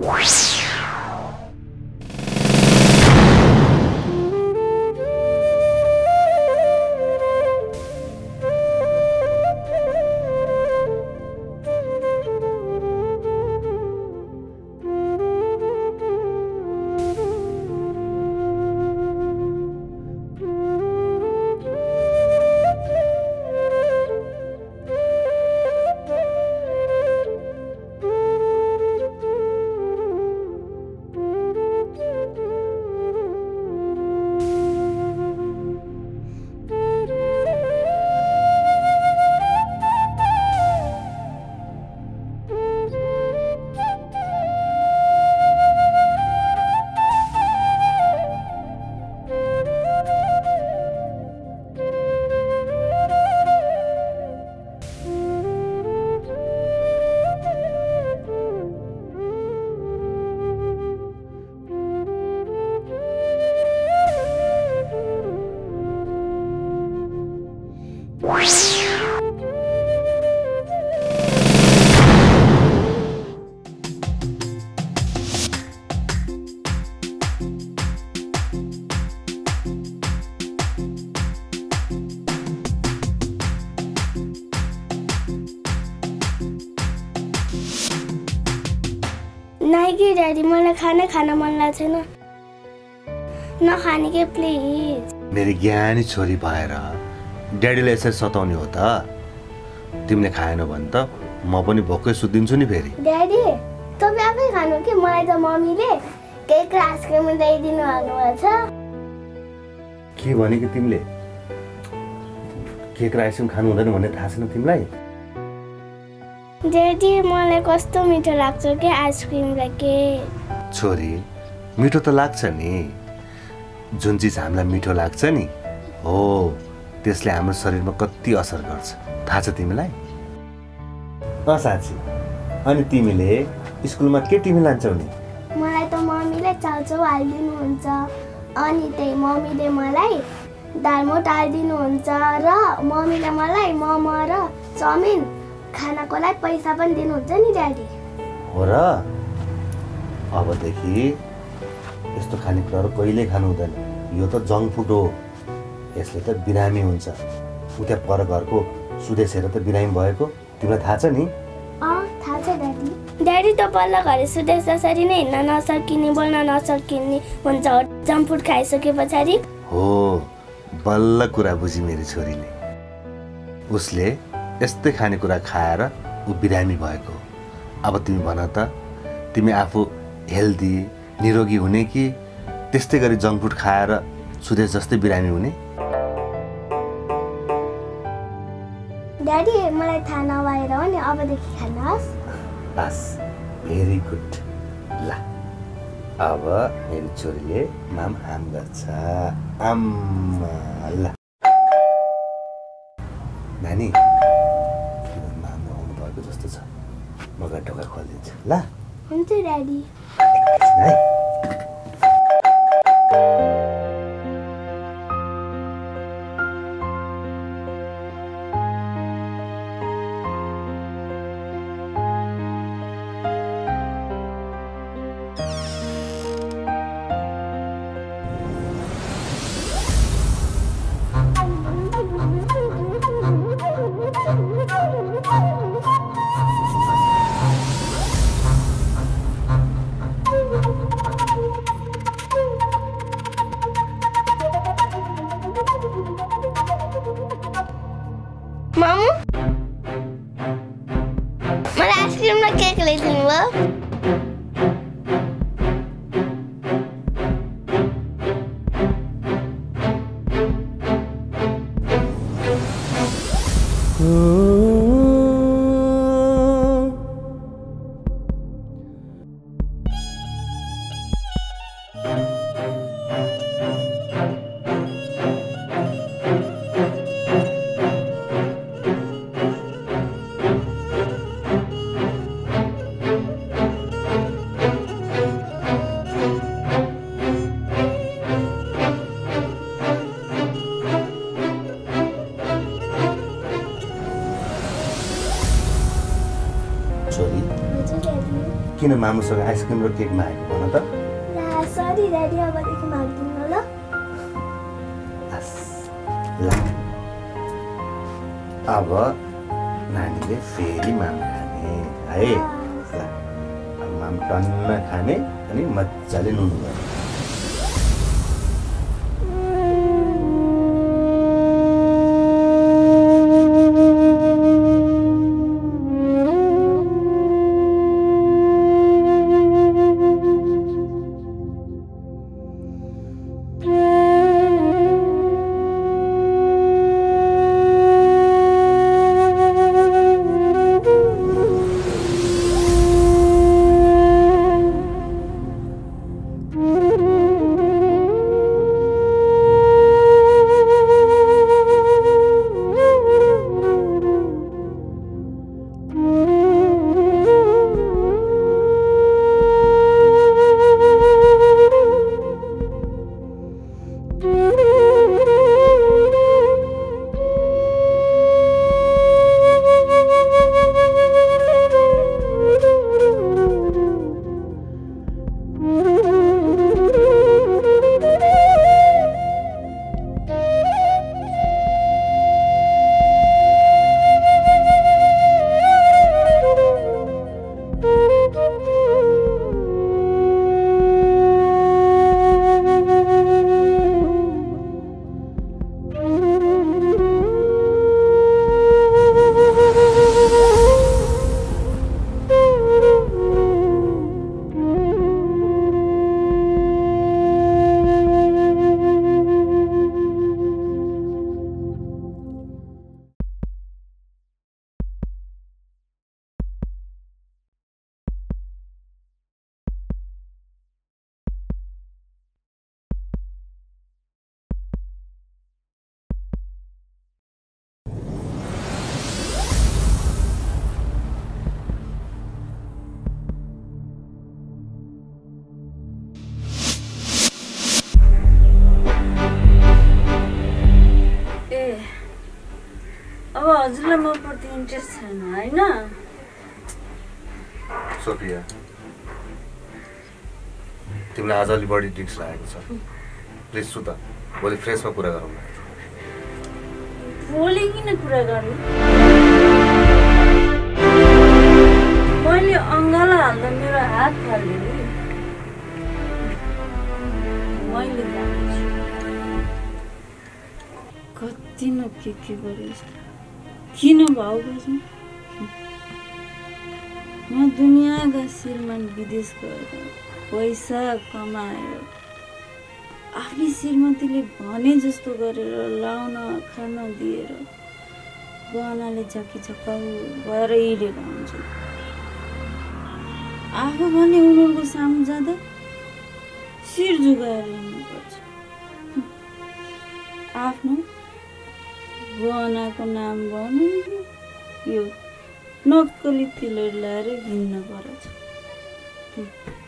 Whoosh! कि daddy मलाई खानै खान मन लाग्छ छैन नखाने के प्लिज। मेरो ज्ञानी छोरी भएर ड्याडीलाई यसरी सताउने हो त। तिमीले खाएन भने त म पनि भोकै सुत्दिन्छु नि फेरि। ड्याडी तपाईँ आफै खानु कि मलाई त मम्मीले केक र आइसक्रिम ल्याइदिनु भएको छ? के भने कि तिमीले? केक र आइसक्रिम खानु हुँदैन भन्ने थाहा छैन तिमीलाई? ड्याडी मलाई कस्तो मिठो लाग्छ कि आइसक्रिम र केक छोरी मिठो त लाग्छ नि। जुन चिज हामीलाई मिठो लाग्छ नि हो त्यसले हाम्रो शरीरमा कति असर गर्छ। थाहा छ तिमीलाई? अँ साँच्ची। अनि तिमीले स्कुलमा के टिफिन लान्छौ नि? मलाई त मम्मीले चाउचाउ हालिदिनुहुन्छ। अनि त्यही मम्मीले मलाई दाल मोट हालिदिनुहुन्छ र मम्मीले मलाई मोमो र चाउमिन खानाको लागि पैसा पनि दिनुहुन्छ नि ड्याडी? हो र। अबदेखि यस्तो खानेकुराहरू कहिल्यै खानु हुँदैन। यो त जङ्क फुड हो। यसले त बिरामी हुन्छ। उता पर घरको सुदेशहरू त बिरामी भएको। तिमीलाई थाहा छ नि? थाहा छ ड्याडी। ड्याडी त बल्ल घरि सुदेश जसरी नै हिँड्न नसकिने बोल्न नसकिने हुन्छ। जङ्क फुड खाइसके पछाडि? हो बल्ल कुरा बुझी मेरो छोरीले। उसले यस्तै खानेकुरा खाएर ऊ बिरामी भएको। अब तिमी भन त तिमी आफू हेल्दी निरोगी हुने कि त्यस्तै गरी जङ्क फुड खाएर सुदेश जस्तै बिरामी हुने? ड्याडी मलाई थाहा नभएर हो नि अबदेखि खानुहोस्। बस भेरी गुड। ल अब मेरो छोरीले माम हाम गर्छ। आम्मा ल। नानी गएर ढोका खोलिदिन्छु ल। हुन्छ ड्याडी है। किन मामुसँग आइसक्रिम र केक मागेको भन त? सरी ड्याडी अबदेखि माग्दिनँ ल। अब नानीले फेरि माम खाने है? माम टन्न खाने अनि मजाले नुन बढी ड्रिङ्क्स लागेको छ। प्लिज सुत। भोलि फ्रेसमा कुरा गरौँ। भोलि किन कुरा गर्नु मैले अङ्गाला हाल्दा मेरो हात फाल्यो मैले कति न के के गरेछ किन भाउ बुझ्नु म दुनियाँका श्रीमान विदेश गएर पैसा कमाएर आफ्नै श्रीमतीले भने जस्तो गरेर लाउन खान दिएर गहनाले झकी झकाउ भएर हिँडेर हुन्छ आफू भने उनीहरूको सामु जाँदा शिर झुगाएर हिँड्नुपर्छ आफ्नो गहनाको नाम गर्नु यो नक्कली तिलहरू ल्याएर हिँड्न पर्छ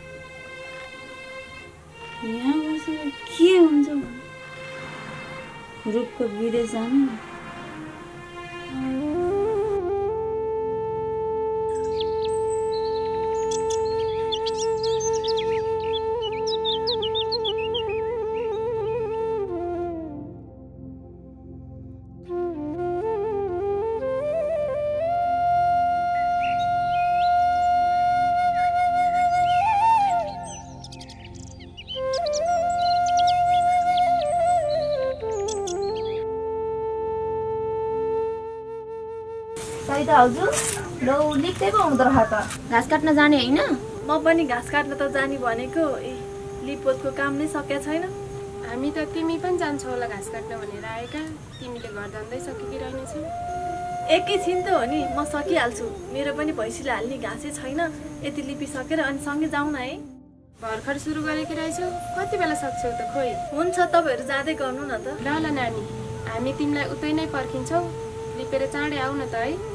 यहाँ बसेर के हुन्छ रुखको विदेश जानु लौ निक्कै पो हुँदो रहेछ त घाँस काट्न जाने होइन? म पनि घाँस काट्न त जाने भनेको। ए लिपोतको काम नै सकेको छैन। हामी त तिमी पनि जान्छौ होला घाँस काट्न भनेर आएका। तिमीले घर धन्दै सकेकी रहेनछौ एकैछिन त हो नि म सकिहाल्छु। मेरो पनि भैँसीले हाल्ने घाँसै छैन। यति लिपिसकेर अनि सँगै जाउँ न है। भर्खर सुरु गरेकी रहेछौ। कति बेला सक्छौ त खोइ? हुन्छ तपाईँहरू जाँदै गर्नु न त। ल ल नानी हामी तिमीलाई उतै नै पर्खिन्छौ। लिपेर चाँडै आऊ न त है।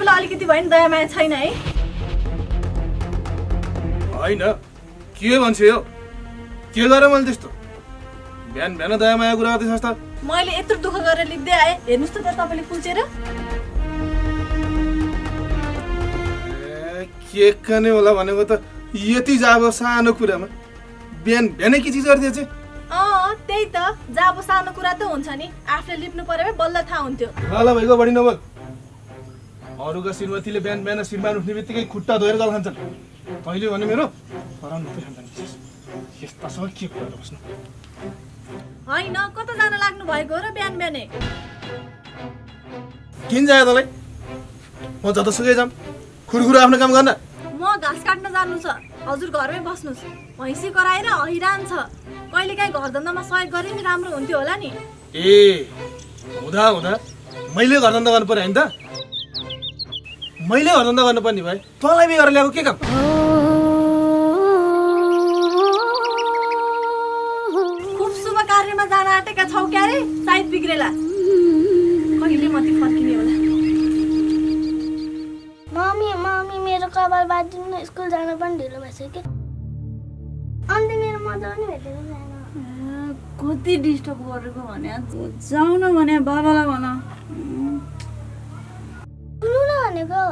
तपाईँलाई अलिकति भयो नि दया माया छैन है? होइन। के भन्छ यो के गरेँ मैले त्यस्तो? बिहान बिहान दया माया कुरा गर्दैछ त। मैले यत्रो दुःख गरेर लेख्दै आएँ। हेर्नुहोस् त त्यहाँ तपाईँले कुल्चेर। के खाने होला भनेको त यति जाब सानो कुरामा। बिहान बिहानै के चिज गरिदिएछ अँ त्यही त। जब सानो कुरा त हुन्छ नि। आफूले लिप्नु पर्यो बल्ल थाहा हुन्थ्यो। ल भइगयो बढी नबोल। अरूको श्रीमतीले बिहान बिहान श्रीमान उठ्ने बित्तिकै खुट्टा धोएर जल खान्छन्। तैँले भने मेरो? हराउनु मात्रै खान्छन्। विशेष यस्तासँग के कुरा बस्नु। होइन कता जान लाग्नु भएको हो र बिहान बिहानै? किन जायो तँलाई? म जतासुकै जाम। खुरखुर आफ्नो काम गर्न। म घाँस काट्न जानु छ। हजुर घरमै बस्नुहोस् भैँसी कराएर हैरान छ। कहिले काहीँ घरधन्दामा सहयोग गरे नि राम्रो हुन्थ्यो होला नि। ए हुँदा हुँदा मैले घरधन्दा गर्नु पर्यो होइन त? मैले घरधन्दा गर्नुपर्ने भए तँलाई बिहे गरेर ल्याएको के काम? खुब शुभ कार्यमा जान आँटेका छौ क्यारे सायद बिग्रेला। कहिले मात्रै फर्किने होला? मम्मी मम्मी मेरो कपाल बाँधिनु न स्कुल जान पनि ढिलो भइसक्यो अन्त मेरो मजा पनि भेटेको छैन। कति डिस्टर्ब गरेको भने जाऊ न भने बाबालाई भन। भनेको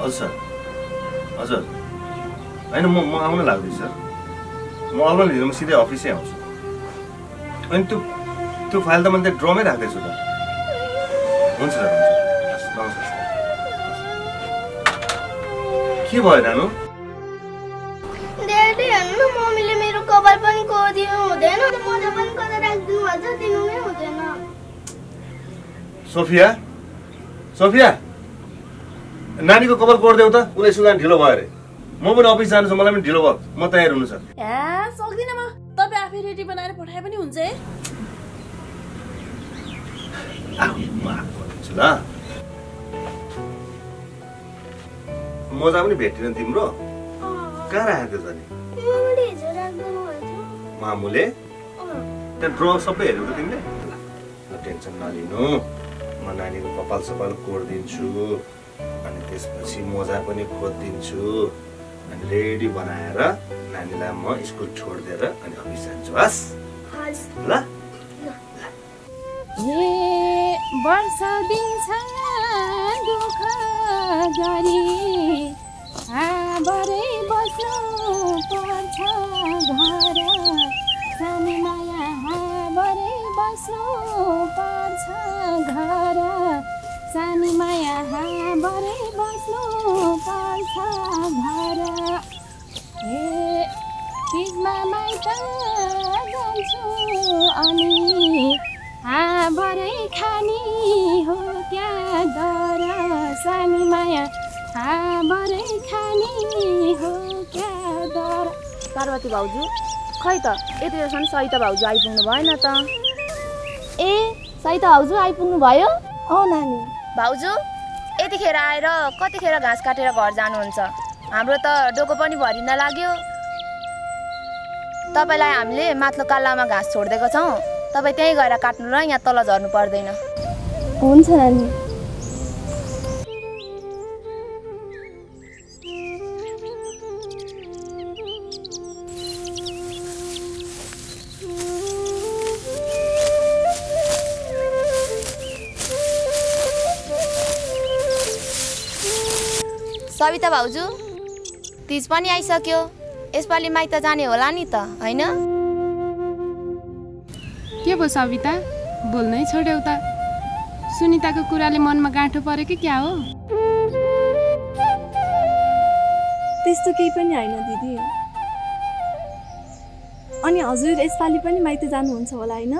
हजुर हजुर। होइन म म आउन लाग्दैछु सर। म आउन लिँदैन म सिधै अफिसै आउँछु। अनि त्यो त्यो फाइल त मैले ड्रमै राख्दैछु त। हुन्छ सर हुन्छ। नमस्कार के भयो नानु? कपाल पनि कोरिदिनु हुँदैन मजा पनि कता राखिदिनु भन्छ दिनु नै हुँदैन सोफिया? सोफिया? नानीको कपाल कोरिदेऊ त उसलाई सुगान ढिलो भयो अरे म पनि अफिस जानु छ मलाई पनि ढिलो भयो। म तयार हुनु छ ए सक्दिनँ म। तपाईँ आफै रेडी बनाएर पठाए पनि हुन्छ है। ल। मजा पनि भेटिन तिम्रो। कहाँ राखेको त नि मामुले? त्यहाँ ड्र सबै हेरेको तिमीले? ल टेन्सन नलिनु। म नानीको कपाल सपाल कोरिदिन्छु। अनि त्यसपछि मोजा पनि खोजिदिन्छु। अनि रेडी बनाएर नानीलाई म स्कुल छोडिदिएर अनि अफिस जान्छु हस्? हस्। ल। ए वर्ष दिन्छ दुःख गरी आबरै बस्नु पर्छ घर। सानो माया हाबरै बस्नु पर्छ घर। सानो माया हाबरै बस्नु पर्छ घर। ए तिजमा माइत जान्छु अनि हाबरै खानी हो क्या दर सानी माया हाबरै खानी हो क्या दर। पार्वती भाउजू खै त? यतिखेरसम्म सहिता भाउजू आइपुग्नु भएन त। ए सहिता भाउजू आइपुग्नु भयो? औ नानी। भाउजू यतिखेर आएर कतिखेर घाँस काटेर घर जानुहुन्छ? हाम्रो त डोको पनि भरिन लाग्यो। तपाईँलाई हामीले माथिल्लो काल्लामा घाँस छोडिदिएको छौँ। तपाईँ त्यहीँ गएर काट्नु र यहाँ तल झर्नु पर्दैन। हुन्छ नानी। सविता भाउजू तिज पनि आइसक्यो। यसपालि माइत जाने होला नि त होइन? के भयो सविता? बोल्नै छोड्यौ त। सुनिताको कुराले मनमा गाँठो पऱ्यो कि क्या हो? त्यस्तो केही पनि होइन दिदी। अनि हजुर यसपालि पनि माइत जानुहुन्छ होला होइन?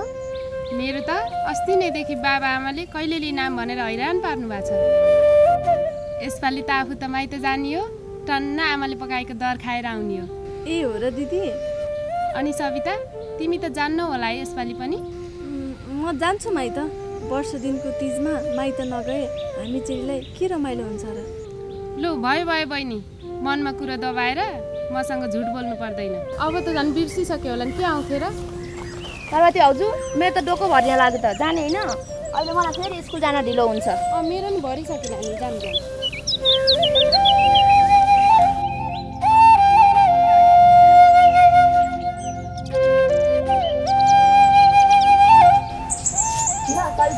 मेरो त अस्ति नैदेखि बाबा आमाले कहिले लिनाम भनेर हैरान पार्नु भएको छ। यसपालि त आफू त माइत जाने हो टन्न आमाले पकाएको दर खाएर आउने हो ए हो र दिदी? अनि सविता तिमी त जान्नौ होला है यसपालि पनि? म जान्छु माइत। वर्ष दिनको तिजमा माइत नगए हामी चेलीलाई के रमाइलो हुन्छ र? लु भयो भयो बहिनी। मनमा कुरा दबाएर मसँग झुट बोल्नु पर्दैन। अब त झन् बिर्सिसक्यो होला नि के आउँथ्यो र? पार्वती भाउजू मेरो त डोको भरिन लाग्यो त। जाने होइन? अहिले मलाई फेरि स्कुल जान ढिलो हुन्छ। अँ मेरो नि भरिसक्यो नानी जानु जानु।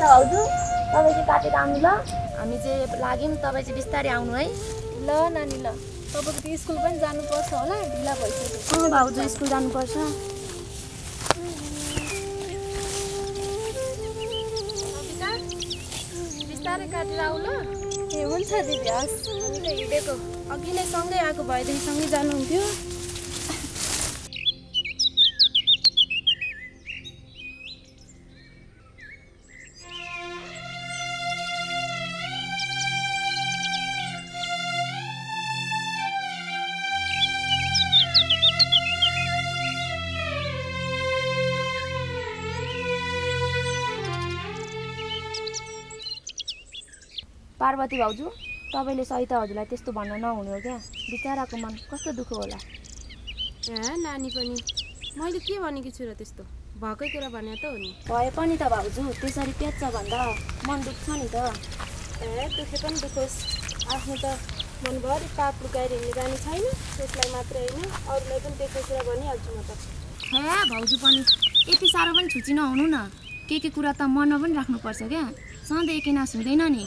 भाउजू तपाईँ चाहिँ काटेर आउनु ल हामी चाहिँ लाग्यौँ तपाईँ चाहिँ बिस्तारै आउनु है। ल नानी ल। तपाईँको त स्कुल पनि जानुपर्छ होला ढिला भइसक्यो। अँ भाउजू स्कुल जानुपर्छ। बिस्तारै काटेर आऊ ल। ए हुन्छ दिदी? हस् हिँडेको। अघि नै सँगै आएको भएदेखि सँगै जानुहुन्थ्यो। पार्वती भाउजू तपाईँले सहिता हजुरलाई त्यस्तो भन्न नहुने हो क्या? बिचराको मन कस्तो दुःख होला? ए नानी पनि। मैले के भनेकी छु र त्यस्तो? भएकै कुरा भने त हो नि। भए पनि त भाउजू त्यसरी पेच्छ भन्दा मन दुख्छ नि त। ए दुखे पनि दुखोस्। आफ्नो त मनभरि पाप लुकाएर हिँड्ने बानी छैन त्यसलाई मात्रै होइन अरूलाई पनि त्यस्तो कुरा भनिहाल्छु म त। हे भाउजू पनि। यति साह्रो पनि छुची नहुनु न। के के कुरा त मनमा पनि राख्नुपर्छ क्या। सधैँ एकै नास हुँदैन नि।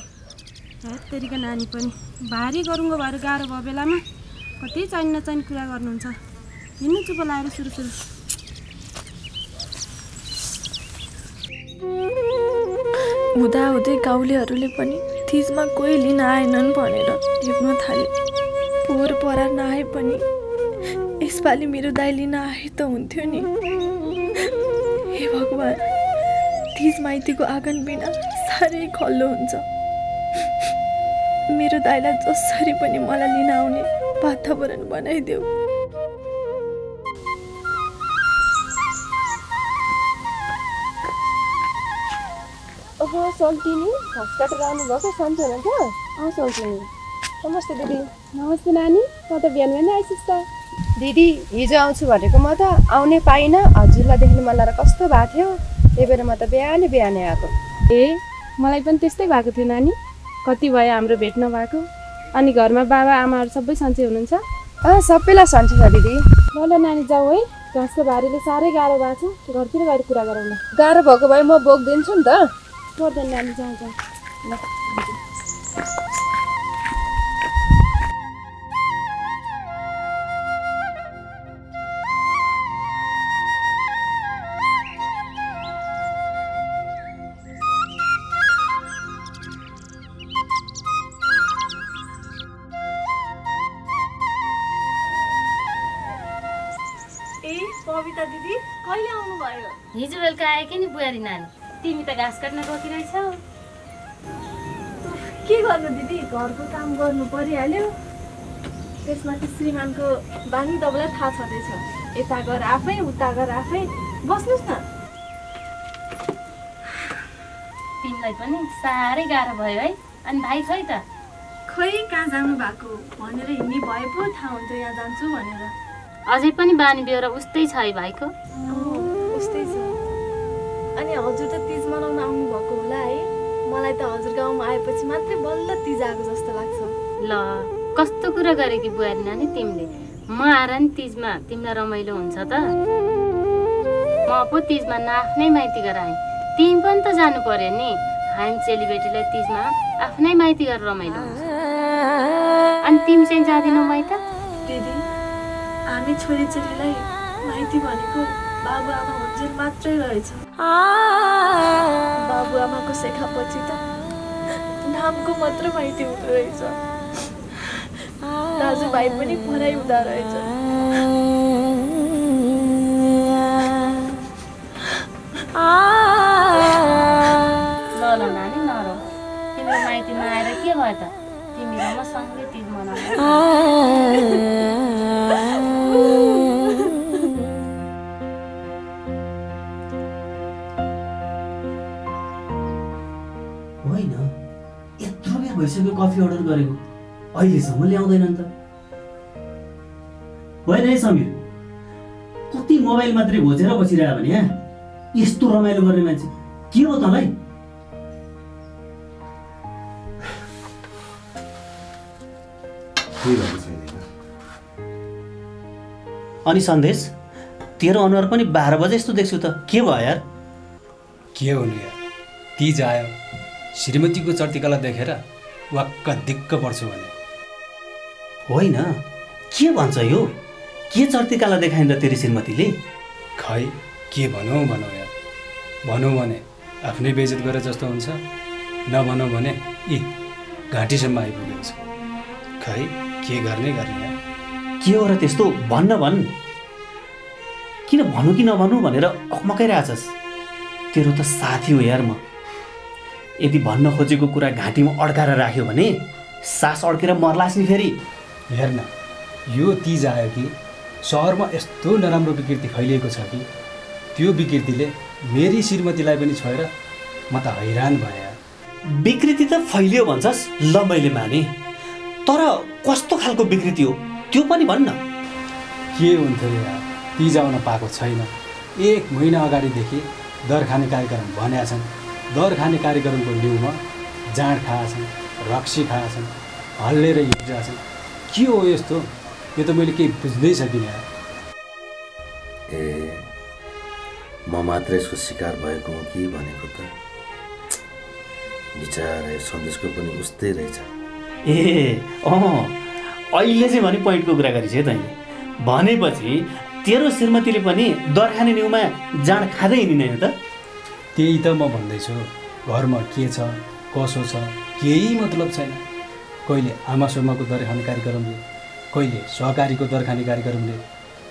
हेत्तेरिका नानी पनि भारी गरुङ्गो भएर गाह्रो भयो बेलामा कति चाहिने नचाहिने कुरा गर्नुहुन्छ। हिँड्नु चुप लाएर सुरु सुरु। हुँदाहुँदै गाउँलेहरूले पनि तिजमा कोही लिन आएनन् भनेर टिप्न थाले। पोहोर परार नआए पनि यसपालि मेरो दाइ लिन आए त हुन्थ्यो नि। हे भगवान् तिज माइतीको आँगन बिना साह्रै खल्लो हुन्छ। मेरो दाइलाई जसरी पनि मलाई लिन आउने वातावरण बनाइदेऊ। अब सल्टिनी घाँस काटेर आउनुभएको सन्चो हुनुहुन्छ अँ सोल्छु नि नमस्ते दिदी। नमस्ते नानी म त बिहान बिहानै आइसिस् त। दिदी हिजो आउँछु भनेको म त आउनै पाइनँ। हजुरलाई देख्नु मन लागेर कस्तो भएको थियो? त्यही भएर म त बिहानै बिहानै आएको। ए मलाई पनि त्यस्तै भएको थियो नानी। कति भयो हाम्रो भेट नभएको? अनि घरमा बाबा आमाहरू सबै सन्चै हुनुहुन्छ? अँ सबैलाई सन्चै छ दिदी। ल ल नानी जाऊ है। घाँसको भारीले साह्रै गाह्रो भएको छ। घरतिर गएर कुरा गरौँ न गाह्रो भएको भए म बोकिदिन्छु नि त। पर्दैन नानी जाउँ जाउँ ल कि नि बुहारी नानी? तिमी त घाँस काट्न गइरहेछौ के गर्नु दिदी? घरको काम गर्नु परिहाल्यो। त्यसमाथि श्रीमानको बानी तपाईँलाई थाहा छँदैछ। यता गर आफै उता गर आफै। बस्नुहोस् न। तिमीलाई पनि साह्रै गाह्रो भयो है। अनि भाइ खै त? खै कहाँ जानु भएको? भनेर हिँड्ने भए पो थाहा हुन्थ्यो यहाँ जान्छु भनेर। अझै पनि बानी बेहोरा उस्तै छ है भाइको। अनि हजुर त तिज मनाउन आउनुभएको होला है। मलाई त हजुर गाउँमा आएपछि मात्रै बल्ल तिज आएको जस्तो लाग्छ। ल कस्तो कुरा गरे कि बुहारी नानी तिमीले? म आएर नि तिजमा तिमीलाई रमाइलो हुन्छ त। म पो तिजमा नआफ्नै माइती गराएँ तिमी पनि त जानु पर्यो नि। हामी चेलीबेटीलाई तिजमा आफ्नै माइती गरेर रमाइलो हुन्छ। अनि तिमी चाहिँ जाँदैनौ माइत? दिदी हामी छोरीचेलीलाई माइती भनेको बाबुआमा हुन्जेल मात्रै रहेछ। बाबुआमाको सेखापछि त नामको मात्र माइती हुँदो रहेछ। दाजुभाइ पनि पढाइ हुँदो रहेछ। ल ल नानी नरौ तिम्रो माइतीमा आएर के भयो त? तिमी र म सँगै तिज मनाउँदै कफी अर्डर गरेको। अहिलेसम्म ल्याउँदैन नि त। होइन है समीर। कति मोबाइल मात्रै भोजेर बसिरह्यो भने यहाँ यस्तो रमाइलो गर्ने मान्छे के हो तँलाई? अनि सन्देश तेरो अनुहार पनि बाह्र बजे जस्तो देख्छु त। के भयो यार? के हुनु यार? तिज आयो श्रीमतीको चर्तिकालाई देखेर वाक्क दिक्क पर्छु भने। होइन के भन्छ यो? के चर्तिकाला देखाइन् र तेरो श्रीमतीले? खै के भनौँ भनौँ यार भनौँ भने आफ्नै बेइज्जत गरे जस्तो हुन्छ। नभनौँ भने यी घाँटीसम्म आइपुगेको छ। खै के गर्ने गर्ने यार के हो र त्यस्तो? भन्न भन्। किन भनौँ कि नभनौँ भनेर अकमकाइरहेछस्? तेरो त साथी हो यार म। यदि भन्न खोजेको कुरा घाँटीमा अड्काएर राख्यो भने सास अड्केर मर्लास् नि फेरि। हेर्न यो तिज आयो कि? सहरमा यस्तो नराम्रो विकृति फैलिएको छ कि? त्यो विकृतिले मेरी श्रीमतीलाई पनि छोएर म त हैरान भएँ। विकृति त फैलियो भन्छस् ल मैले माने। तर कस्तो खालको विकृति हो त्यो पनि भन्न। के हुन्थ्यो यार तिज आउन पाएको छैन। एक महिना अगाडिदेखि दर खाने कार्यक्रम भनेका छन्। दर खाने कार्यक्रमको न्युमा जाँड खाएछन् रक्सी खाएछन् हल्लेर हिँडिरहेछन्। के हो यस्तो? यो त मैले केही बुझ्दै सकिनँ यार। ए म मात्र यसको शिकार भएको हो कि भनेको त? बिचरा यो सन्देशको पनि उस्तै रहेछ। ए अँ अहिले चाहिँ भने पोइन्टको कुरा गरिस् है तैँले। भनेपछि तेरो श्रीमतीले पनि दर खाने न्युमा जाँड खाँदै हिँडिँदैन त? त्यही त म भन्दैछु घरमा के छ कसो छ केही मतलब छैन। कहिले आमा सुर्माको दर खाने कार्यक्रमले कहिले सहकारीको दर खाने कार्यक्रमले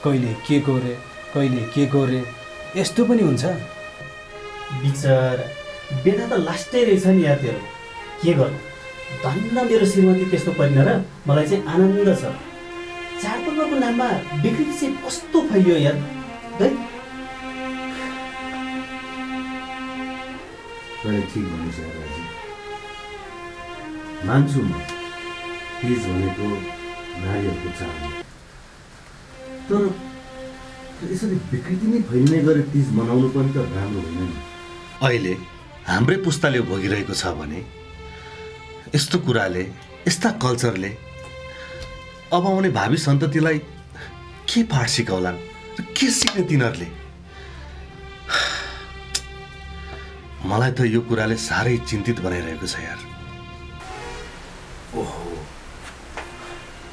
कहिले के को रे कहिले के को रे यस्तो पनि हुन्छ। बिचरा बेटा त लास्टै रहेछ नि यार तेरो। के गर्नु? धन्न मेरो श्रीमती त्यस्तो परिन र मलाई चाहिँ आनन्द छ। चाडपर्वको नाममा विकृति चाहिँ कस्तो फैलियो यार? है तैँले ठिक भनेछ मान्छु म तिज भनेको नारीहरूको चाड तर यसरी विकृति नै फैलिने गरी तिज मनाउनु पनि त राम्रो होइन नि अहिले हाम्रै पुस्ताले भोगिरहेको छ भने यस्तो कुराले यस्ता कल्चरले अब आउने भावी सन्ततिलाई के पाठ सिकाउलान् के सिक्ने तिनीहरूले? मलाई त यो कुराले साह्रै चिन्तित बनाइरहेको छ यार। ओहो।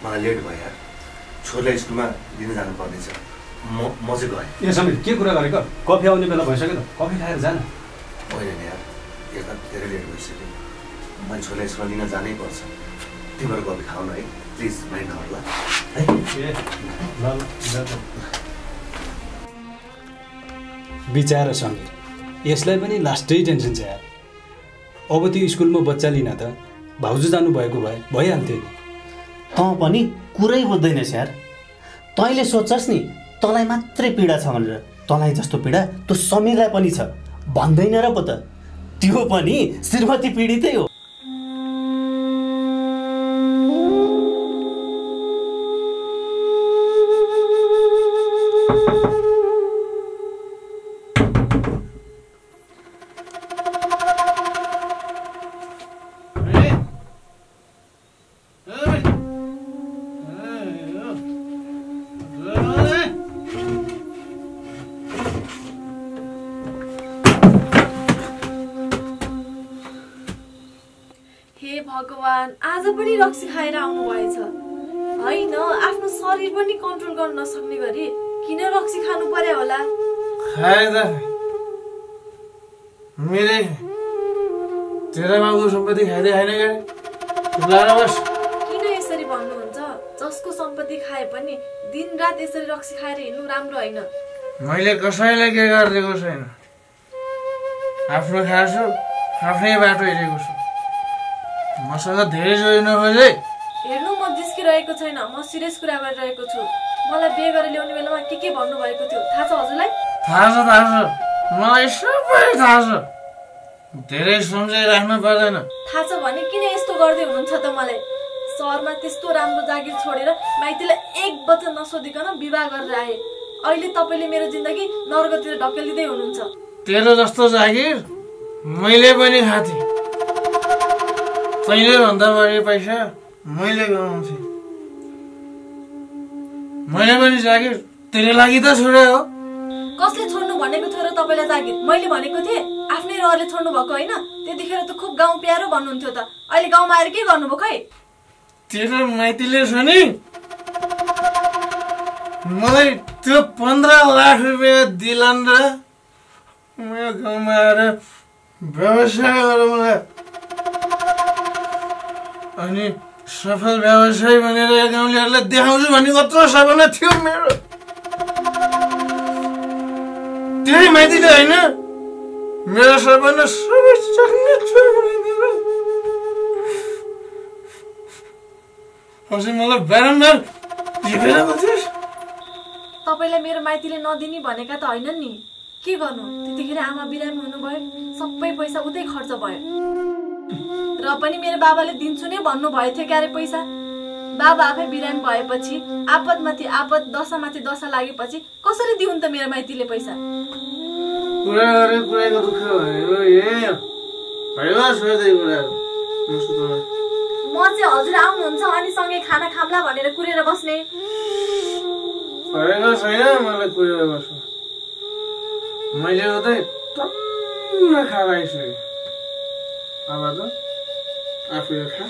मलाई लेट भयो यार। छोरीलाई स्कुलमा लिन जानु पर्नेछ म म चाहिँ गएँ। ए समीर के कुरा गरेको? कफी आउने बेला भइसक्यो त। कफी खाएर जान। होइन यार। यता धेरै लेट भइसक्यो। मैले छोरीलाई स्कुलमा लिन जानै पर्छ। तिमीहरू कफी खाउनु है। प्लिज माइन्ड नगर्ला। है? ल ल। बिचार समीर। यसलाई पनि लास्टै टेन्सन छ यार। अब त्यो स्कुलमा बच्चा लिन त भाउजू जानुभएको भए भइहाल्थ्यो नि। तँ पनि कुरै बुझ्दैनस् यार। तैँले सोच्छस् नि तँलाई मात्रै पीडा छ भनेर। तँलाई जस्तो पीडा त्यो समीरलाई पनि छ। भन्दैन र पो त। त्यो पनि श्रीमती पीडितै हो। पनि रक्सी खाएर आउनुभएछ। होइन आफ्नो शरीर पनि कन्ट्रोल गर्न नसक्ने गरी किन रक्सी खानु पर्यो होला? मेरै तेरो बाबुको सम्पत्ति खाँदै खाएन किन यसरी भन्नुहुन्छ? जसको सम्पत्ति खाए पनि दिनरात यसरी रक्सी खाएर हिँड्नु राम्रो होइन। मैले कसैलाई के गरिदिएको छैन? आफ्नो खान्छु आफ्नै बाटो हिँडेको छु। मसँग धेरै जोड्नु नखोजे हेर्नु म जिस्किरहेको छैन म सिरियस कुरा गरिरहेको छु। मलाई बिहे गरेर ल्याउने बेलामा के के भन्नुभएको थियो थाहा छ हजुरलाई? थाहा छ थाहा छ। मलाई सबै थाहा छ। धेरै सम्झाइराख्नु पर्दैन। थाहा छ भने किन यस्तो गर्दै हुनुहुन्छ त मलाई? सहरमा त्यस्तो राम्रो जागिर छोडेर माइतीलाई एक वचन नसोधिकन विवाह गरेर आए। अहिले तपाईँले मेरो जिन्दगी नर्गतिर ढकेलिँदै हुनुहुन्छ। तेरो जस्तो जागिर मैले पनि खाथेँ। तैँले भन्दा बढी पैसा मैले कमाउँथेँ मैले पनि जागिर तेरो लागि त छोडे हो। कसले छोड्नु भनेको थियो र तपाईँलाई जागिर मैले भनेको थिएँ आफ्नै रहरले छोड्नु भएको होइन? त्यतिखेर त खुब गाउँ प्यारो भन्नुहुन्थ्यो त। अहिले गाउँमा आएर के गर्नुभयो खै तेरो माइतीले छ नि। मलाई त्यो पन्ध्र लाख रुपियाँ दिलान् र मेरो गाउँमा आएर व्यवसाय गरौँ र अनि सफल व्यवसायी भनेर गाउँलेहरूलाई देखाउँछु भन्ने कत्रो सपना थियो मेरो। त्यही माइतीले होइन मेरो सपना सबै पछि मलाई बारम्बार तपाईँलाई मेरो माइतीले नदिने भनेका त होइनन् नि। के गर्नु? त्यतिखेर आमा बिरामी हुनुभयो। सबै पैसा उतै खर्च भयो। र पनि मेरो बाबाले दिन्छु नै भन्नुभएको थियो क्यारे पैसा। बाबा आफै बिरामी भएपछि आपतमाथि आपत दशामाथि दशा लागेपछि कसरी दिउन् त मेरो माइतीले पैसा। म चाहिँ हजुर आउनुहुन्छ अनि सँगै खाना खाम्ला भनेर कुरेर बस्ने। छैन मलाई कुरेर बस्नु। मैले उतै टन्न खाएर अब त आफूले खा।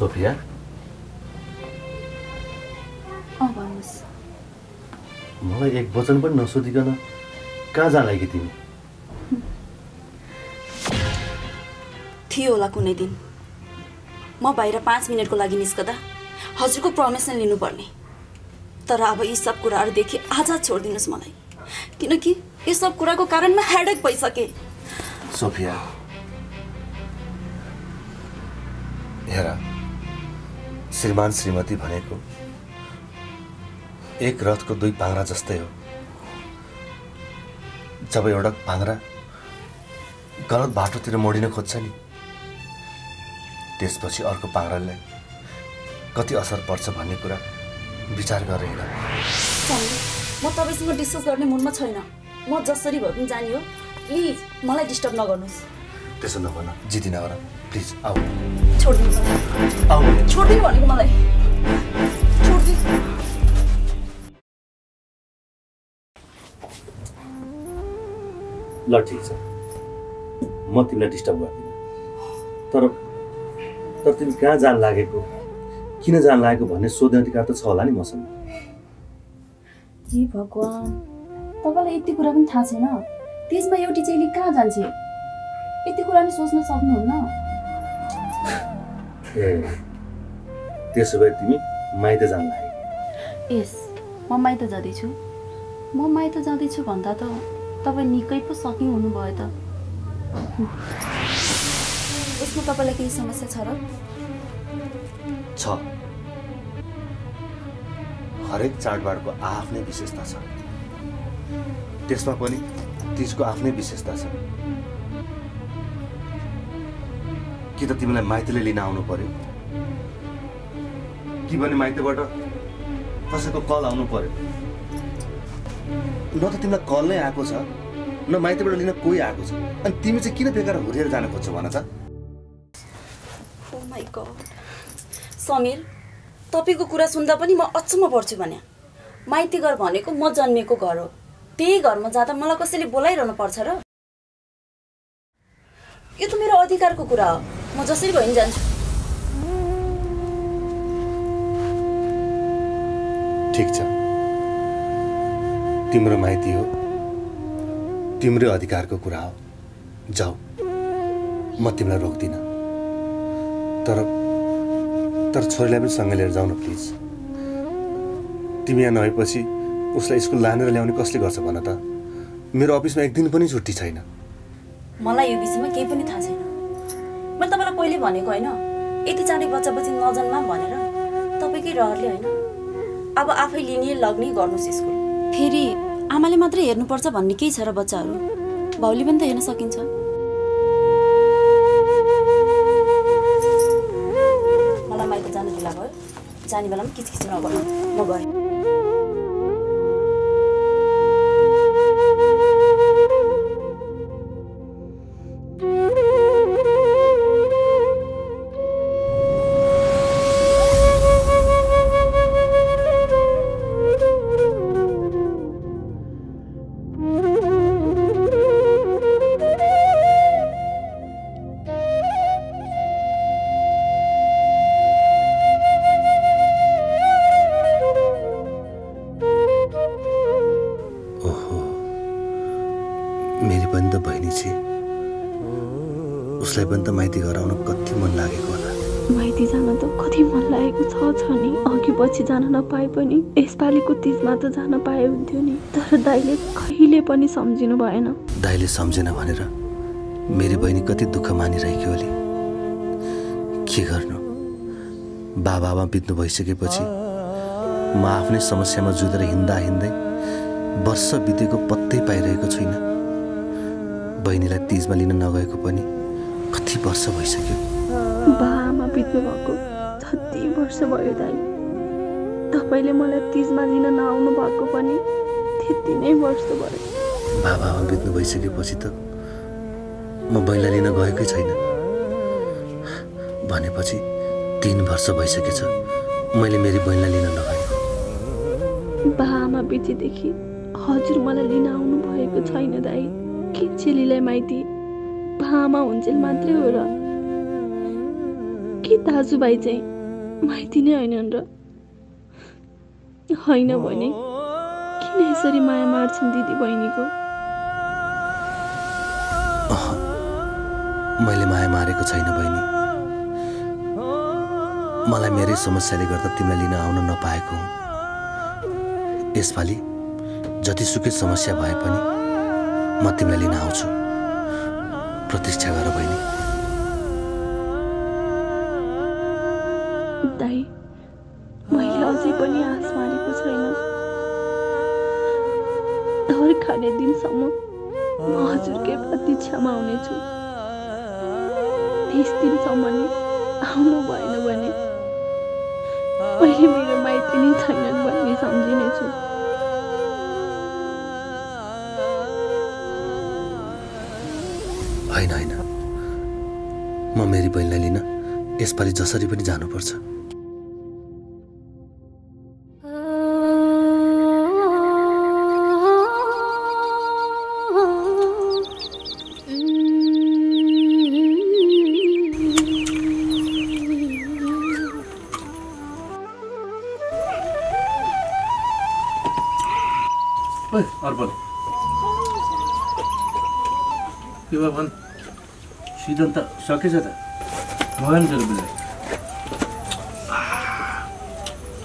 सोफिया मलाई एक वचन पनि नसोधिकन कहाँ जाला कि तिमी? थियो होला कुनै दिन। म बाहिर पाँच मिनटको लागि निस्कदा हजुरको पर्मिसन लिनुपर्ने। तर अब यी सब कुराहरूदेखि आजाद छोडिदिनुहोस् मलाई। किनकि यो सब कुराको कारणमा हेडेक भइसके। सोफिया हेर। श्रीमान श्रीमती भनेको एक रथको दुई पाङ्रा जस्तै हो। जब एउटा पाङ्रा गलत बाटोतिर मोडिन खोज्छ नि त्यसपछि अर्को पाङ्रालाई कति असर पर्छ भन्ने कुरा विचार गरेर म तपाईँसँग डिस्कस गर्ने मुडमा छैन। म जसरी भए पनि जाने हो प्लिज मलाई डिस्टर्ब नगर्नुहोस्। त्यसो नभन जिति नगर प्लिज आऊ छोडिदिनु भनेको मलाई छोडिदिनु ल ठिक छ म तिमीलाई डिस्टर्ब गर्दिनँ तर तर तिमी कहाँ जान लागेको किन जान लागेको भन्ने सोध्ने अधिकार त छ होला नि मसँग हे भगवान् तपाईँलाई यति कुरा पनि थाहा छैन त्यसमा एउटी चेली कहाँ जान्छ यति कुरा नि सोच्न सक्नुहुन्न ए त्यसो भए तिमी माइत जान लागेको यस म माइत जाँदैछु। म माइत जाँदैछु भन्दा त तपाईँ निकै पो सकिङ हुनुभयो त। यसमा तपाईँलाई केही समस्या छ र? छ। हरेक चाडबाडको आफ्नै विशेषता छ। त्यसमा पनि तिजको आफ्नै विशेषता छ। कि त तिमीलाई माइतीले लिन आउनु पर्यो? कि भने माइतीबाट कसैको कल आउनु पर्यो? न त तिमीलाई कल नै आएको छ न माइतीबाट लिन कोही आएको छ। अनि तिमी चाहिँ किन बेकार हुरिएर जान खोज्छौ भन त? गड समीर तपाईँको कुरा सुन्दा पनि म अचम्म पर्छु भने। माइती घर भनेको म जन्मेको घर हो। त्यही घरमा जाँदा मलाई कसैले बोलाइरहनु पर्छ र। यो त मेरो अधिकारको कुरा हो। म जसरी भयो नि जान्छु ठिक छ। तिम्रो माइती हो तिम्रो अधिकारको कुरा हो। जाऊ। म तिमीलाई रोक्दिनँ। तर तर छोरीलाई पनि सँगै लिएर जाऊ न प्लिज। तिमी यहाँ नभएपछि उसलाई स्कुल लानेर ल्याउने कसले गर्छ भन त? मेरो अफिसमा एक दिन पनि छुट्टी छैन। मलाई यो विषयमा केही पनि थाहा छैन। मैले तपाईँलाई पहिले भनेको होइन। यति चाँडै बच्चा बच्ची नजन्मा भनेर तपाईँकै रहरले होइन। अब आफै लिने लग्ने गर्नुहोस् स्कुल। फेरि आमाले मात्रै हेर्नुपर्छ भन्ने केही छ र बच्चाहरू? भाउले पनि त हेर्न सकिन्छ। मलाई माइत जान ढिला भयो। जाने बेलामा किचकिच नगर्नु म गएँ। पछि जान नपाए पनि यसपालिको तिजमा त जान पाए हुन्थ्यो नि। तर दाइले कहिले पनि सम्झिनु भएन। दाइले सम्झेन भनेर मेरी बहिनी कति दुःख मानिरहेकी होली। के गर्नु? बाबामा बित्नु भइसकेपछि म आफ्नै समस्यामा जुधेर हिँड्दा हिँड्दै वर्ष बितेको पत्तै पाइरहेको छुइनँ। बहिनीलाई तिजमा लिन नगएको पनि कति वर्ष भइसक्यो। बाआमा बित्नु भएको जति वर्ष भयो दाइ तपाईँले मलाई तिजमा लिन नआउनु भएको पनि त्यति नै वर्ष भयो। बाबामा बित्नु भइसकेपछि त म बहिनीलाई लिन गएकै छैन। भनेपछि तिन वर्ष भइसकेछ मैले मेरी बहिनीलाई लिन नगएको। बाआमा बिचेदेखि हजुर मलाई लिन आउनु भएको छैन दाइ के चेलीलाई माइती? बाआमा हुन्जेल मात्रै हो र। के दाजुभाइ चाहिँ? माइती नै होइनन् र। होइन भने किन यसरी माया मार्छन् दिदी बहिनीको? मैले माया मारेको छैन बहिनी। मलाई मेरै समस्याले गर्दा तिमीलाई लिन आउन नपाएको हुँ। यसपालि जतिसुकै समस्या भए पनि म तिमीलाई लिन आउँछु। प्रतीक्षा गर बहिनी। मेरी बहिनीलाई लिन यसपालि जसरी पनि जानुपर्छ। अर्पण। के भयो भन्? सिजन त सकेछ त। भएन तेरो बुझाइ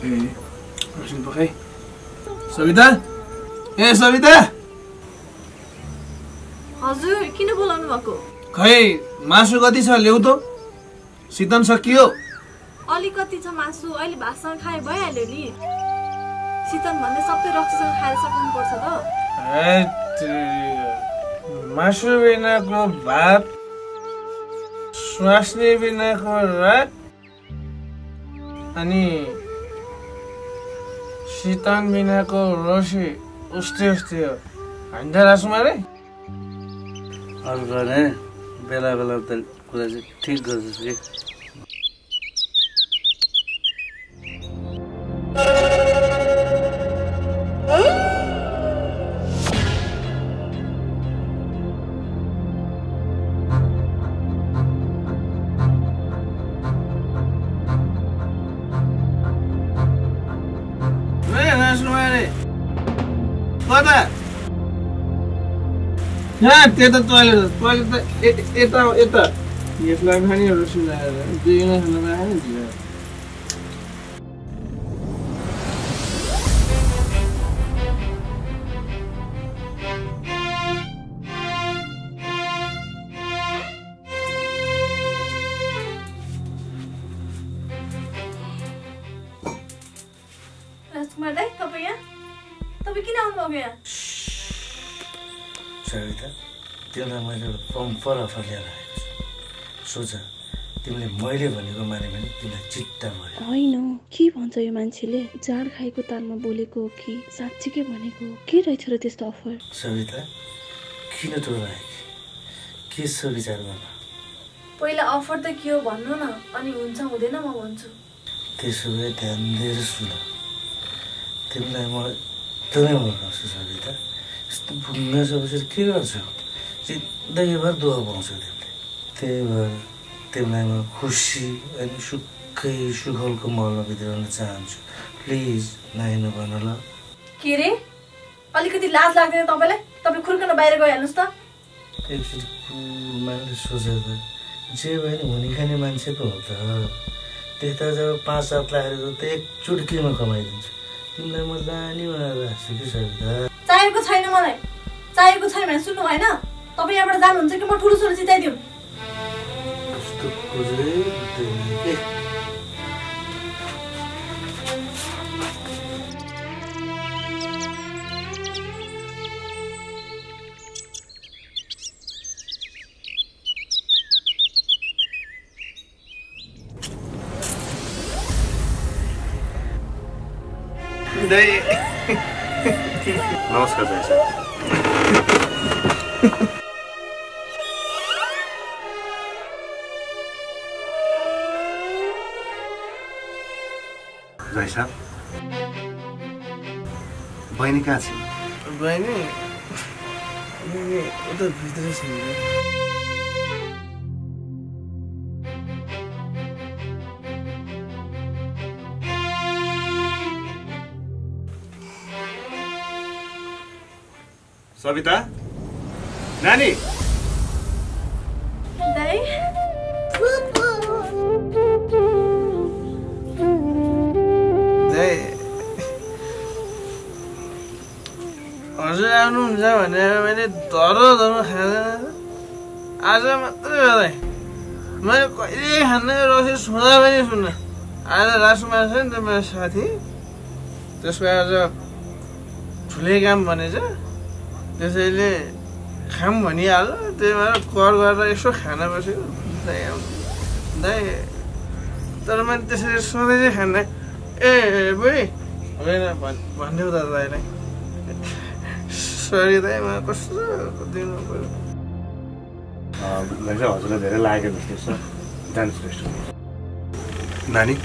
ए एकछिन सविता ए सविता हजुर किन बोलाउनु भएको खै मासु कति छ ल्याउ त सितन सकियो अलिकति छ मासु अहिले भातसँग खाए भइहाल्यो नि शीतन भन्ने सबै रक्सीसँग खाएर सक्नुपर्छ त। मासु बिनाको भात स्वास्नी बिनाको रात अनि सितन बिनाको रोसी उस्तै उस्तै हो। होइन त रासुमारे अरू गर्ने बेला बेला त कुरा चाहिँ ठिक गर्छस् कि? यहाँ त्यता टोइलेट टोइलेट त ए- यता हो, यता यसलाई खाने रोसी अफर ल्याएर आएको छु। सोच तिमीले मैले भनेको माने भने तिमीलाई चित्त मऱ्यो होइन के भन्छ यो मान्छेले? जाड खाएको तालमा बोलेको हो कि साँच्चीकै भनेको? के रहेछ र त्यस्तो अफर? सविता किन टोरायो के छ विचार गर्न? पहिला अफर त के हो भन्नु न अनि हुन्छ हुँदैन म भन्छु। त्यसो भए ध्यान दिएर सुन। तिमीलाई म एकदमै मन पर्छ सविता। यस्तो भुङ्गा सबै के गर्छौ? जिन्दगीभर दुःख पाउँछौ तिमीले त्यही भएर तिमीलाई म खुसी अनि सुक्खै सुखलको महलमा भित्राउन चाहन्छु प्लिज नाइ नभन ल के रे अलिकति लाज लाग्दैन तपाईँलाई तपाईँ खुर्कन बाहिर गइहाल्नुहोस् त एकचोटि कुमाले सोचेर त जे भयो नि हुने खाने मान्छे पो हो त त्यता जब पाँच सात लाख त एक चुट्कीमा कमाइदिन्छु तिमीलाई म लाने भनेर राख्छु कि सविता चाहिएको छैन मलाई चाहिएको छैन भने सुन्नु भएन तपाईँ यहाँबाट जानुहुन्छ कि म ठुलो ठुलो चिताइदिउँ नमस्कार बहिनी कहाँ छ? बहिनी बहिनी उता भित्रै छ नि। सविता? नानी? छ नि त मेरो साथी? त्यसको आज ठुलै काम भनेछ त्यसैले खाम भनिहाल्यो। त्यही भएर कर गरेर यसो खान बसेको। दाइ दाइ तर मैले त्यसरी सधैँ चाहिँ खान्न। ए बुढी होइन भन् भनिदेऊ त दाइलाई। सरी दाइ म कस्तो दिनु पऱ्यो हजुरलाई धेरै लागेको जस्तो छ। रेस्टुरेन्ट नानी?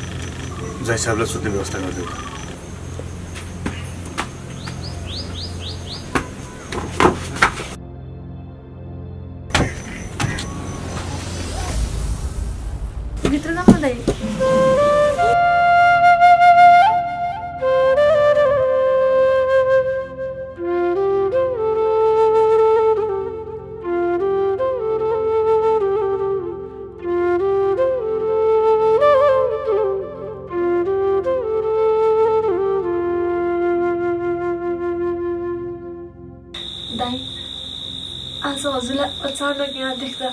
जय साहबलाई सुत्ने व्यवस्था गरिदिनु अचानक यहाँ देख्दा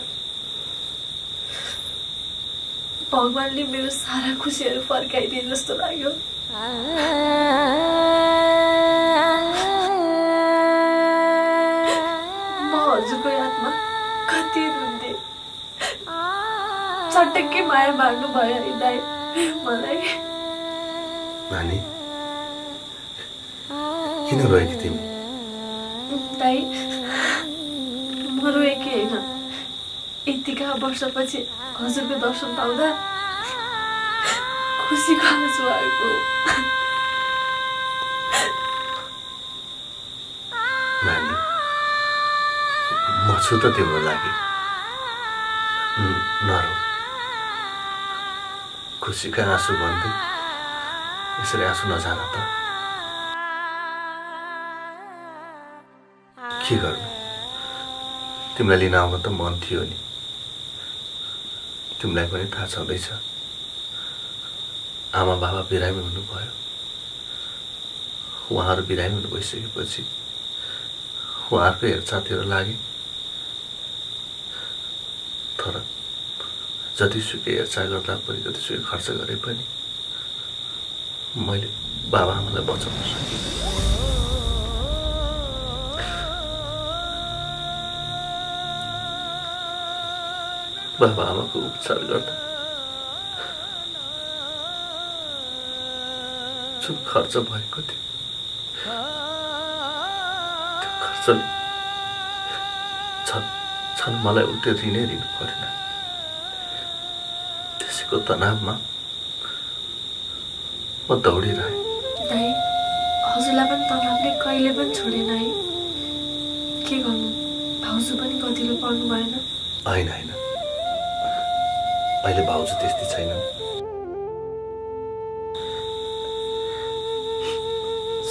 भगवान्ले मेरो सारा खुसीहरू फर्काइदिए जस्तो लाग्यो म हजुरको यादमा कति रुन्थे चटक्कै माया मार्नु भयो दाइ मलाई किन रोएकी तिमी दाइ म रोएकी होइन यतिका वर्षपछि हजुरको दर्शन पाउँदा खुसीको आँसु आएको म छु त तिम्रो लागि नरो खुसीका आँसु भन्दै यसरी आँसु नजान त के गर्नु तिमीलाई लिन आउन त मन थियो नि तिमीलाई पनि थाहा छँदैछ। आमा बाबा बिरामी हुनुभयो। उहाँहरू बिरामी हुनु भइसकेपछि उहाँहरूको हेरचाहतिर लागे। तर जतिसुकै हेरचाह गर्दा पनि जतिसुकै खर्च गरे पनि मैले बाबा आमालाई बचाउन सकिनँ। बाबा आमाको उपचार गर्दा जुन खर्च भएको थियो त्यो खर्चले छन् छन् मलाई उल्टो ऋणै ऋण परेन त्यसैको तनावमा म दौडिरहेँ हजुरलाई पनि तनावले कहिले पनि छोडेन है के गर्नु भाउजू पनि कतिले पर्नु भएन होइन होइन भाउजू त्यस्तै छैन।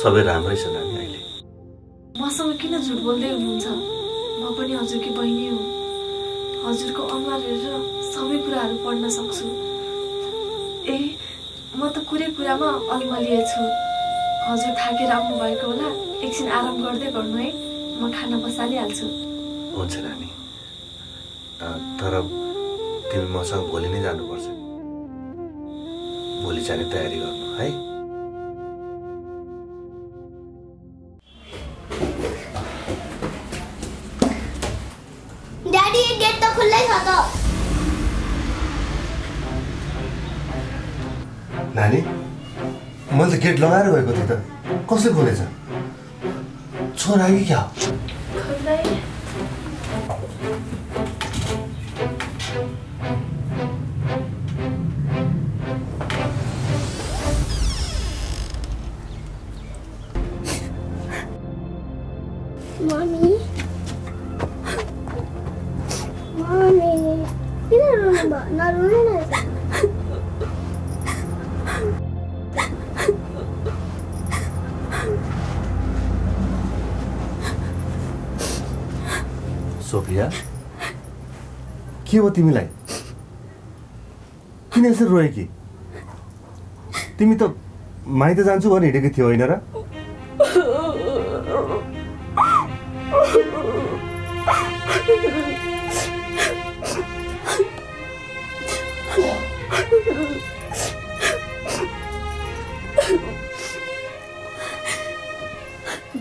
सबै राम्रै छ नानी अहिले। मसँग किन झुट बोल्दै हुनुहुन्छ? म पनि हजुरकी बहिनी हुँ। हजुरको अनुहार हेरेर सबै कुराहरू पढ्न सक्छु। ए म त कुरै कुरामा अलमलिए छु। हजुर थाकेर आउनु भएको होला। एकछिन आराम गर्दै गर्नु है। म खाना बसालिहाल्छु। हुन्छ नानी तर तिमी मसँग भोलि नै जानुपर्छ। भोलि जाने तयारी गर्नु है? ड्याडी गेट त खुल्लै छ त। नानी मैले त गेट लगाएर गएको थिएँ त। कसले खोलेछ? छोरा कि क्या तिमीलाई? किन यसरी रोयो कि? तिमी त माइत जान्छु भने हिँडेको थियो होइन र?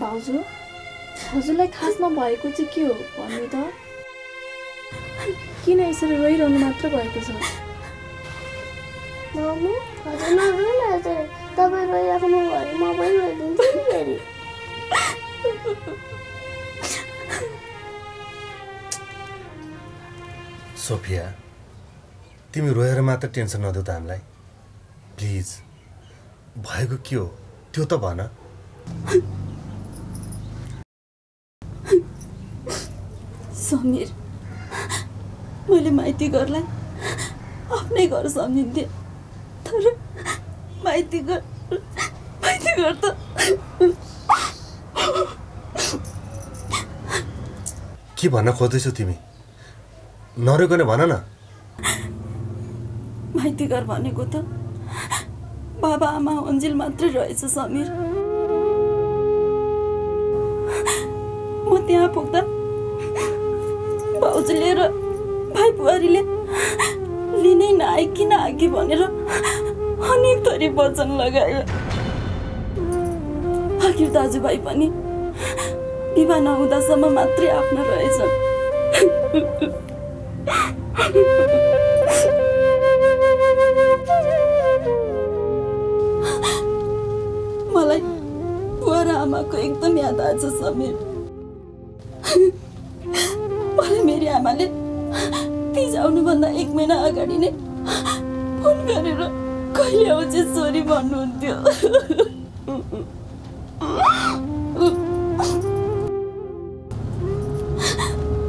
भाउजू हजुरलाई खासमा भएको चाहिँ के हो भन्नु त? किन यसरी रोइरहनु मात्र भएको छ? मम्मी हजुर नरोइ न हजुर तपाईँ रोइराख्नु भयो म पनि रोइदिन्छु नि फेरि। सोफिया तिमी रोएर मात्र टेन्सन नदेऊ त हामीलाई। प्लिज भएको के हो? त्यो त भन। समीर मैले माइती घरलाई आफ्नै घर सम्झिन्थेँ। तर माइती घर माइती घर त के भन्न खोज्दैछौ तिमी? नरोकने भन न। माइती घर भनेको त बाबा आमा अन्जिल मात्रै रहेछ समीर। म त्यहाँ पुग्दा भाउजूले र भाइ बुहारीले लिनै नआए किन आगे भनेर अनेक थरी वचन लगायो। आखिर दाजुभाइ पनि विवाह नहुँदासम्म मात्रै आफ्ना रहेछन्। मलाई बुवा आमाको एकदम याद आएछ समीर। मलाई मेरी आमाले तिज आउनुभन्दा एक महिना अगाडि नै फोन गरेर कहिले आउँछ छोरी भन्नुहुन्थ्यो।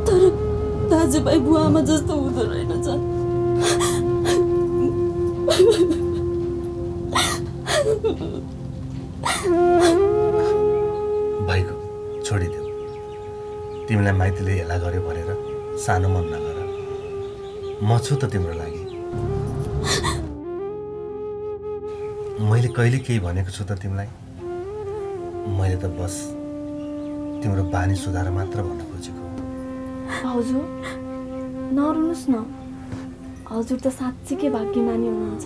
तर दाजुभाइ बुवा आमा जस्तो हुँदो रहेनछ भाइको छोडिदेऊ तिमीलाई माइतीले हेला गर्यो भनेर सानो मन नगर। म छु त तिम्रो लागि। मैले कहिले केही भनेको छु त तिमीलाई? मैले त बस तिम्रो बानी सुधार मात्र भन्न खोजेको हजुर नरुनुहोस् न। हजुर त साँच्चीकै भाग्यमानी हुनुहुन्छ।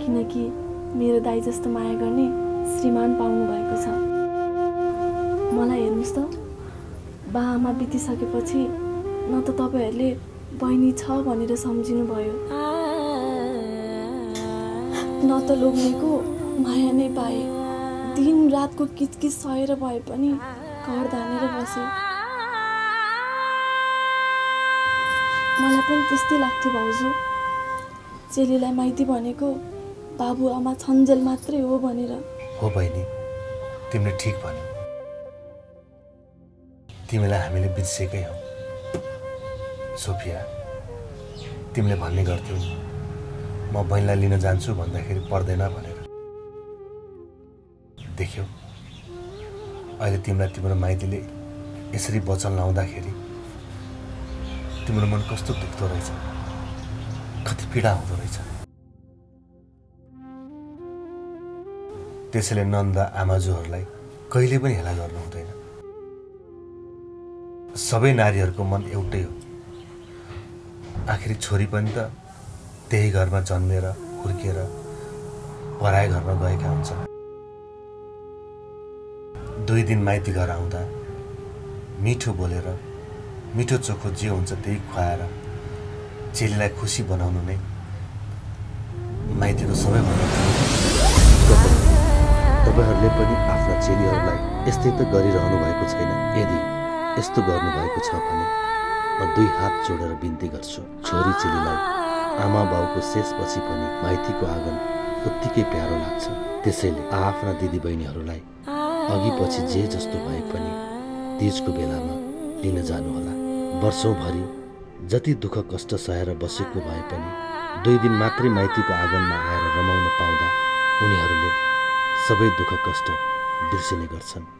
किनकि मेरो दाई जस्तो माया गर्ने श्रीमान पाउनु भएको छ। मलाई हेर्नुहोस् त बा आमा बितिसकेपछि न त तपाईँहरूले बहिनी छ भनेर सम्झिनु भयो न त लोग्नेको माया नै पाए। दिन रातको किचकिच सहेर भए पनि घर धानेर बसे। मलाई पनि त्यस्तै लाग्थ्यो भाउजू। चेलीलाई माइती भनेको बाबुआमा छन्जेल मात्रै हो भनेर। हो बहिनी तिमीले ठिक भन्यौ। तिमीलाई हामीले बिर्सेकै हौ। सोफिया तिमीले भन्ने गर्थ्यौ म बहिनीलाई लिन जान्छु भन्दाखेरि पर्दैन भनेर। देख्यौ अहिले तिमीलाई तिम्रो माइतीले यसरी वचन लाउँदाखेरि तिम्रो मन कस्तो दुख्दो रहेछ कति पीडा हुँदो रहेछ। त्यसैले नन्दा आमाजुहरूलाई कहिले पनि हेला गर्नु हुँदैन। सबै नारीहरूको मन एउटै हो। आखिर छोरी पनि त त्यही घरमा जन्मेर हुर्केर पराय घरमा गएका हुन्छन् दुई दिन माइती घर आउँदा मिठो बोलेर मिठो चोखो जे हुन्छ त्यही खुवाएर चेलीलाई खुसी बनाउनु नै माइतीको सबैभन्दा तपाईँहरूले पनि आफ्ना चेलीहरूलाई यस्तै त गरिरहनु भएको छैन। यदि यस्तो गर्नुभएको छ भने म दुई हात जोडेर बिन्ती गर्छु। छोरी चेलीलाई आमा बाउको शेषपछि पनि माइतीको आँगन उत्तिकै प्यारो लाग्छ। त्यसैले आफ्ना दिदीबहिनीहरूलाई अघि पछि जे जस्तो भए पनि तिजको बेलामा लिन जानुहोला। वर्षौँभरि जति दुःख कष्ट सहेर बसेको भए पनि दुई दिन मात्रै माइतीको आँगनमा आएर रमाउन पाउँदा उनीहरूले सबै दुःख कष्ट बिर्सिने गर्छन्।